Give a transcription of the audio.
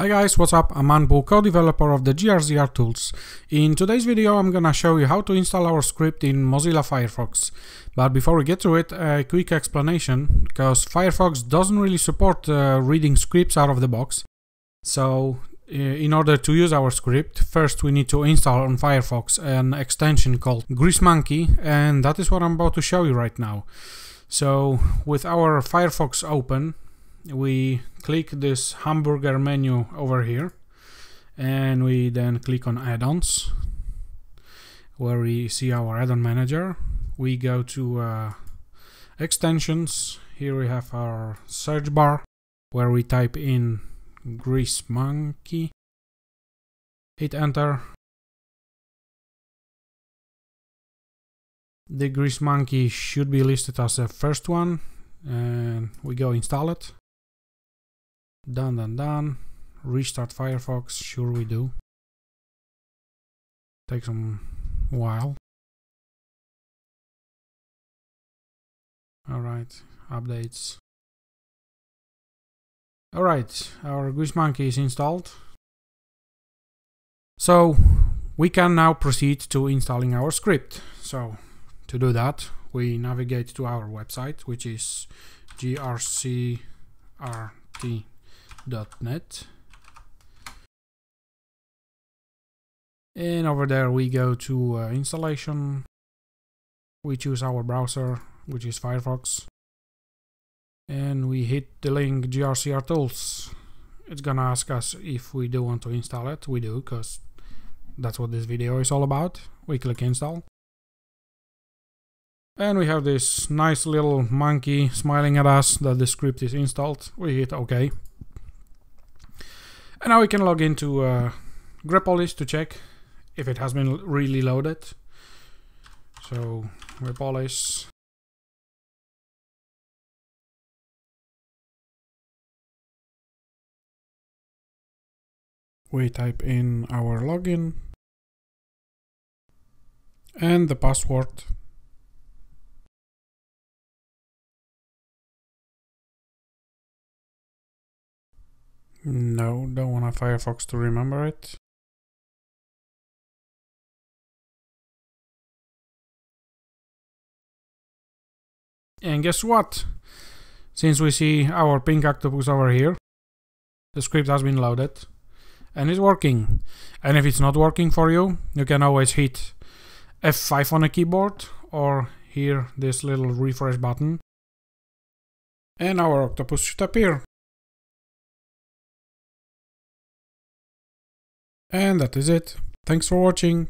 Hi guys, what's up? I'm Anbu, co-developer of the GRCR tools. In today's video I'm gonna show you how to install our script in Mozilla Firefox. But before we get to it, a quick explanation, because Firefox doesn't really support uh, reading scripts out of the box. So in order to use our script, first we need to install on Firefox an extension called GreaseMonkey, and that is what I'm about to show you right now. So with our Firefox open, we click this hamburger menu over here and we then click on add-ons where we see our add-on manager. We go to uh, extensions. Here we have our search bar where we type in GreaseMonkey hit enter. The GreaseMonkey should be listed as the first one and we go install it Done, done, done. Restart Firefox, sure we do. Take some while. Alright, updates. Alright, our GreaseMonkey is installed. So, we can now proceed to installing our script. So, to do that, we navigate to our website, which is grcrt net. And over there we go to uh, installation. We choose our browser which is Firefox. And we hit the link grcr tools. It's gonna ask us if we do want to install it. We do because that's what this video is all about. We click install. And we have this nice little monkey smiling at us that the script is installed. We hit ok and now we can log into uh, Grepolis to check if it has been really loaded. So Grepolis. We type in our login and the password No, don't want Firefox to remember it. And guess what? Since we see our pink octopus over here, the script has been loaded and it's working. And if it's not working for you, you can always hit F5 on a keyboard or here this little refresh button and our octopus should appear. And that is it. Thanks for watching.